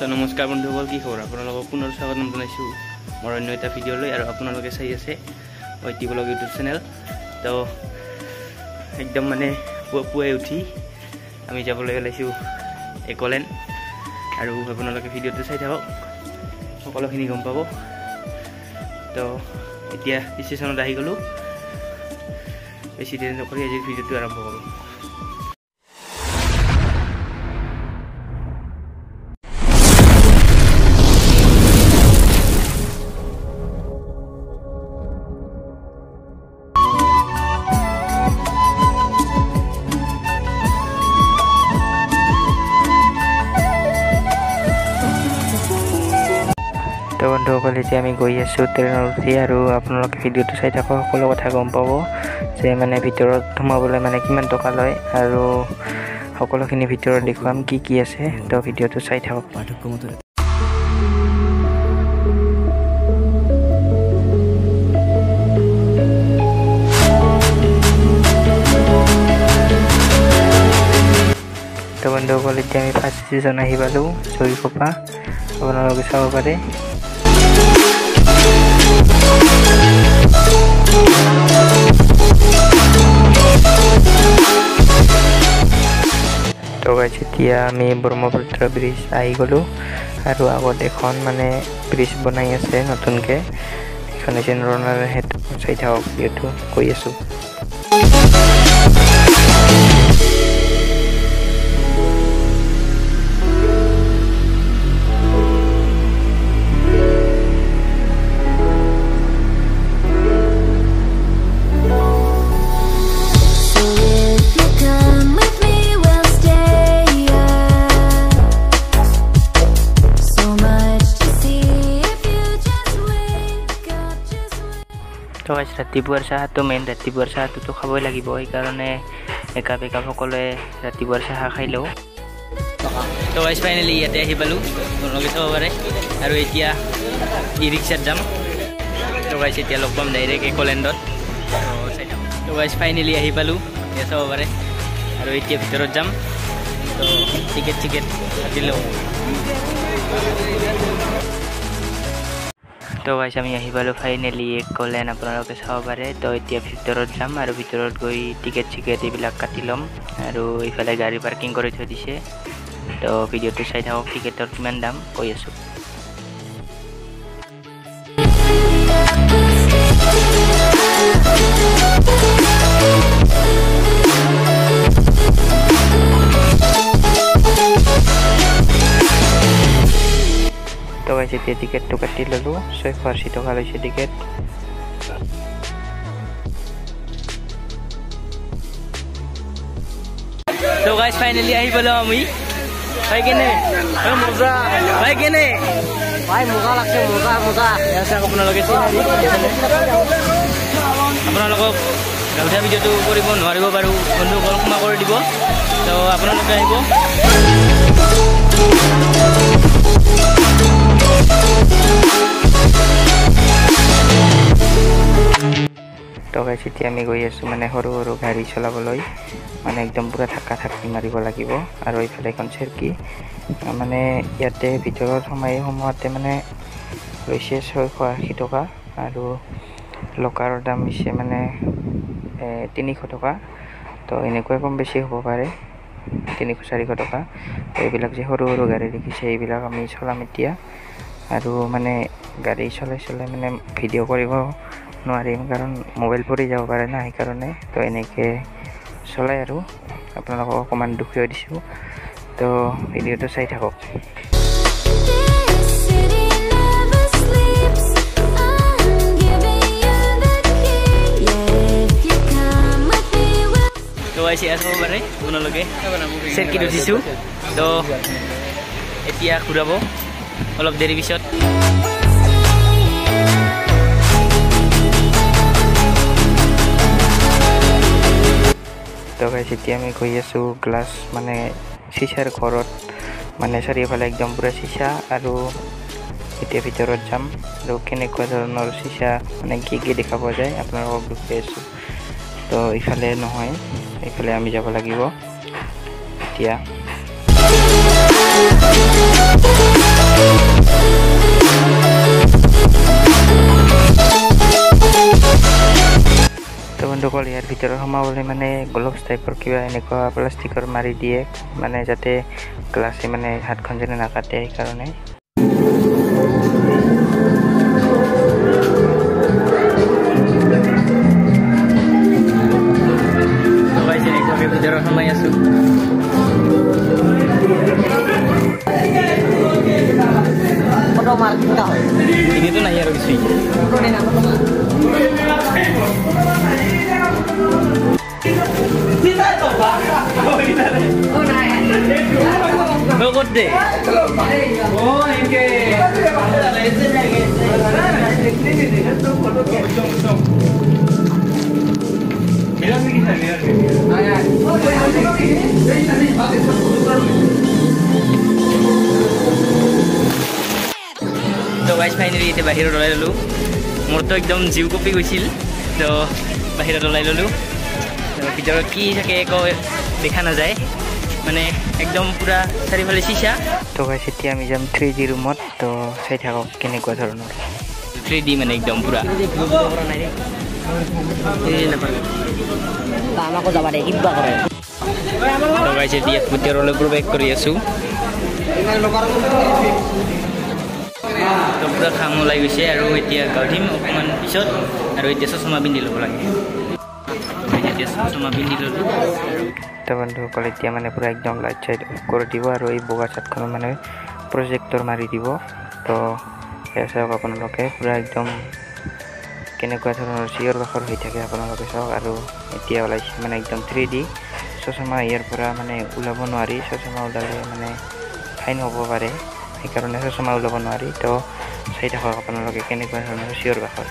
চ' নমস্কাৰ বন্ধুসকল কি খবৰ? আপোনালোকক পুনৰ স্বাগতম জনাইছোঁ মোৰ অন্য এটা ভিডিঅ'লৈ আৰু আপোনালোকে চাই আছে ঐতি ব্লগ ইউটিউব চেনেল। তো একদম মানে পুৱা পুৱাই উঠি আমি যাবলৈ ওলাইছোঁ একলেন আৰু আপোনালোকে ভিডিঅ'টো চাই থাকক সকলোখিনি গম পাব। তো এতিয়া ষ্টেচনত আহি গ'লোঁ। বেছি দেৰি নকৰি আজিৰ ভিডিঅ'টো আৰম্ভ কৰোঁ। তো বন্ধুসকল এতিয়া আমি গৈ আছোঁ ট্ৰেইনত উঠি আৰু আপোনালোকে ভিডিঅ'টো চাই থাকক সকলো কথা গম পাব যে মানে ভিতৰত সোমাবলৈ মানে কিমান টকা লয় আৰু সকলোখিনি ভিতৰত দেখুৱাম কি কি আছে তো ভিডিঅ'টো চাই থাকক। তো বন্ধুসকল এতিয়া আমি ফাৰ্ষ্ট ছিজন আহি পালোঁ চৰিকপা আপোনালোকে চাব পাৰে। এতিয়া আমি ব্ৰহ্মপুত্ৰ ব্ৰিজ আহি গ'লোঁ আৰু আগত এখন মানে ব্ৰিজ বনাই আছে নতুনকৈ। এখন হৈছে নৰনাৰ হেড চাই থাকক যিহেতু কৈ আছোঁ। তো গাইছ ৰাতিপুৱাৰ চাহটো মেইন ৰাতিপুৱাৰ চাহটোতো খাবই লাগিব। সেইকাৰণে একাপ একাপ সকলোৱে ৰাতিপুৱাৰ চাহ খাই লওঁ। তো গাইছ ফাইনেলি ইয়াতে আহি পালোঁ। আপোনালোকে চাব পাৰে। আৰু এতিয়া ই ৰিক্সাত যাম। তো গাইছ এতিয়া লগ পাম ডাইৰেক্ট একলেণ্ডত তো। গাইছ ফাইনেলি আহি পালোঁ। এতিয়া চাব পাৰে। আৰু এতিয়া ভিতৰত যাম। তো টিকেট চিকেট কাটি লওঁ। তো গাইছ আমি আহি পালোঁ ফাইনেলি একলেন আপোনালোকে চাব পাৰে। তো এতিয়া ভিতৰত যাম আৰু ভিতৰত গৈ টিকেট চিকেট এইবিলাক কাটি ল'ম আৰু ইফালে গাড়ী পাৰ্কিং কৰি থৈ দিছে। তো ভিডিঅ'টো চাই থাকক টিকেটৰ কিমান দাম কৈ আছোঁ। তো গাইছ এতিয়া টিকেটটো কাটি ল'লোঁ ছয়শ আশী টকা লৈছে টিকেট তো ফাইনেলি আহি পালোঁ আমি। ভাই কেনে? মজা। ভাই কেনে? ভাই মজা লাগছে মজা মজা। চাওক আপোনালোকে আপোনালোকক গামোচা ভিডিঅ'টো কৰিব নোৱাৰিব পাৰোঁ। বন্ধুসকল ক্ষমা কৰি দিব। তো আপোনালোকে আহিব। তো গাইছ এতিয়া আমি গৈ আছোঁ মানে সৰু সৰু গাড়ী চলাবলৈ। মানে একদম পূৰা থাকা থাকি মাৰিব লাগিব। আৰু এইফালে এখন চেৰকি মানে ইয়াতে ভিতৰত সোমাই সোমোৱাতে মানে লৈছে ছয়শ আশী টকা। আৰু লকাৰৰ দাম হৈছে মানে তিনিশ টকা। তো এনেকুৱাই কম বেছি হ'ব পাৰে। তিনিশ চাৰিশ টকা। এইবিলাক যে সৰু সৰু গাড়ী দেখিছে এইবিলাক আমি চলাম এতিয়া। আৰু মানে গাড়ী চলাই চলাই মানে ভিডিঅ' কৰিব নোৱাৰিম কাৰণ মোবাইল পৰি যাব পাৰে না সেইকাৰণে। তো এনেকৈ চলাই আৰু। আপোনালোকক অকণমান দুখীয়া দিছোঁ। তো ভিডিঅ'টো চাই থাকক। তো পাৰে আপোনালোকে। চেৰকিত উঠিছোঁ তো এতিয়া ঘূৰাব। অলপ দেৰি পিছত। তো গাইছে এতিয়া আমি গৈ আছোঁ গ্লাছ মানে চিচাৰ ঘৰত। মানে চাৰিওফালে একদম পূৰা চিচা আৰু এতিয়া ভিতৰত যাম। আৰু কেনেকুৱা ধৰণৰ চিচা মানে কি কি দেখা পোৱা যায় আপোনালোকক দেখুৱাই আছোঁ। তো ইফালে নহয় এইফালে আমি যাব লাগিব। এতিয়া। বন্ধুক ইয়াৰ ভিতৰত সোমাবলৈ মানে গ্লভছ টাইপৰ কিবা এনেকুৱা প্লাষ্টিকৰ মাৰি দিয়ে মানে যাতে গ্লাছে মানে হাতখন যেনে নাকাটে সেইকাৰণে। দে তো গাইজ ফাইনেলি এতিয়া বাহিৰত ওলাই ল'লোঁ। মোৰতো একদম জিউ কপি গৈছিল, তো বাহিৰত ওলাই ল'লোঁ। ভিতৰত কি থাকে একো দেখা নাযায়। মানে একদম পূৰা চাৰিওফালে চিচা তো গাইছ এতিয়া আমি যাম থ্ৰী জি ৰুমত তো চাই থাকক কেনেকুৱা ধৰণৰ। থ্ৰী ডি মানে একদম পূৰা। আমাকো যাবা দে কিবা কৰে তো গাইজ এতিয়া ভিতৰলৈ প্ৰৱেশ কৰি আছোঁ। তো পূৰা খাম ওলাই গৈছে আৰু এতিয়া গাঁঠিম অকণমান পিছত। আৰু এতিয়া চশমা পিন্ধি ল'ব লাগে। এতিয়া চশমা পিন্ধি ল'লোঁ। তো বন্ধুসকল এতিয়া মানে পূৰা একদম লাইট চাইট অফ কৰি দিব আৰু এই বগা চাটখনত মানে প্ৰজেক্টৰ মাৰি দিব। তো সেয়া চাওক আপোনালোকে পূৰা একদম কেনেকুৱা ধৰণৰ চিঞৰ বাখৰ হৈ থাকে আপোনালোকে চাওক আৰু এতিয়া ওলাইছে মানে একদম থ্ৰী ডি চশমা ইয়াৰ পৰা মানে ওলাব নোৱাৰি চশমা ওলালে মানে ফাইন হ'ব পাৰে সেইকাৰণে চশমা ওলাব নোৱাৰি। তো চাই থাকক আপোনালোকে কেনেকুৱা ধৰণৰ চিঞৰ বাখৰ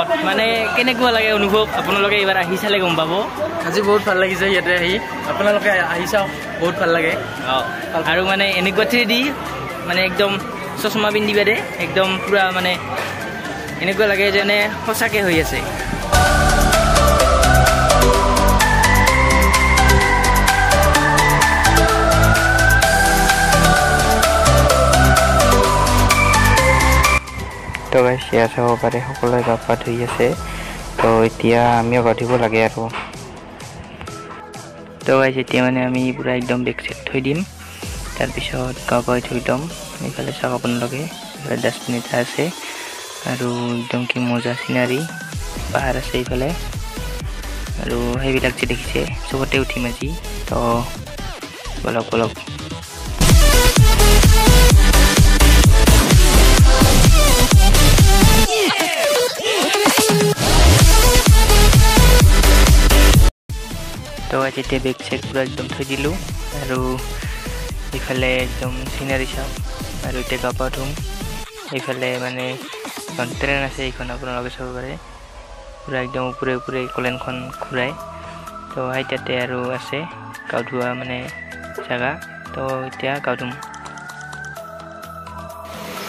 গড মানে কেনেকুৱা লাগে অনুভৱ? আপোনালোকে এইবাৰ আহি চালে গম পাব। আজি বহুত ভাল লাগিছে ইয়াতে আহি। আপোনালোকে আহি চাওক বহুত ভাল লাগে। অঁ আৰু মানে এনেকুৱা থ্ৰী ডি মানে একদম চশমা পিন্ধিবা দে একদম পূৰা মানে এনেকুৱা লাগে যেনে সঁচাকৈ হৈ আছে। তো গাইছ সেয়া চাব পাৰে সকলোৱে গা পা ধুই আছে। তো এতিয়া আমিও গা ধুব লাগে আৰু। তো গাইছ এতিয়া মানে আমি পূৰা একদম বেগ চেগ থৈ দিম। তাৰপিছত গা পা ধুই ল'ম এইফালে চাওক আপোনালোকে এইফালে ডাষ্টবিন এটা আছে। আৰু একদম কি মজা চিনাৰী পাহাৰ আছে এইফালে আৰু সেইবিলাক যে দেখিছে চবতে উঠিম আজি। তো বলক বলক এতিয়া বেগ চেগ পূৰা একদম থৈ দিলোঁ। আৰু এইফালে একদম চিনাৰী চাওঁ আৰু এতিয়া গা পা ধুম। এইফালে মানে এখন ট্ৰেইন আছে এইখন আপোনালোকে চাব পাৰে। পূৰা একদম ওপৰে ওপৰে কলেনখন ঘূৰাই। তো সেই তাতে আৰু আছে গাও ধোৱা মানে জেগা। তো এতিয়া গাও ধুম।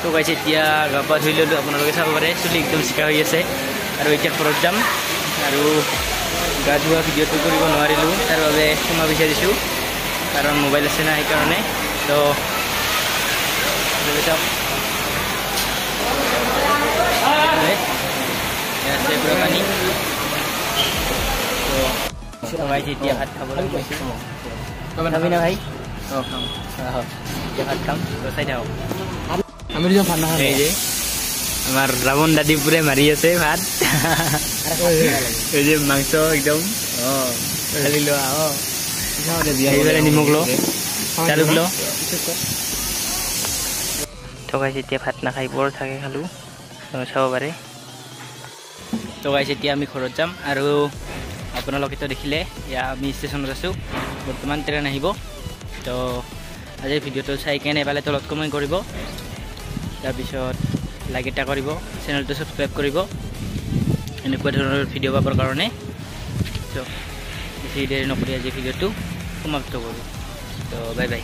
তো গাইছে এতিয়া গা পা ধুই ল'লোঁ আপোনালোকে চাব পাৰে। চুলি একদম চিকা হৈ আছে। আৰু এতিয়া ঘৰত যাম। আৰু গা ধোৱা ভিডিঅ'টো কৰিব নোৱাৰিলোঁ তাৰ বাবে ক্ষমা বিচাৰিছোঁ। কাৰণ মোবাইল আছে না সেইকাৰণে। তো চাওক। এইফালে এয়া আছে পূৰা পানী তো গাইছে এতিয়া ভাত খাবলৈ গৈছোঁ খাবি না ভাই? অঁ খাম। আহ, এতিয়া ভাত খাম। তো চাই থাকক আমি দুজন ভাত নাখাওঁ। এই যে। আমাৰ ৰাৱণ দাদীপুৰে মাৰি আছে ভাত। যে মাংস একদম। থকাই এতিয়া ভাত নাখাই বৰ থাকে খালোঁ। চাব পাৰে। থকাই এতিয়া আমি ঘৰত যাম আৰু আপোনালোকেতো দেখিলে এয়া আমি ষ্টেচনত আছোঁ। বৰ্তমান ট্ৰেইন আহিব। তো আজিৰ ভিডিঅ'টো চাই কেনে পালে তলত কমেণ্ট কৰিব। তাৰপিছত লাইক এটা কৰিব চেনেলটো ছাবস্ক্ৰাইব কৰিব এনেকুৱা ধৰণৰ ভিডিঅ' পাবৰ কাৰণে। তো বেছি দেৰি নকৰি আজি ভিডিঅ'টো সমাপ্ত কৰোঁ। তো বাই বাই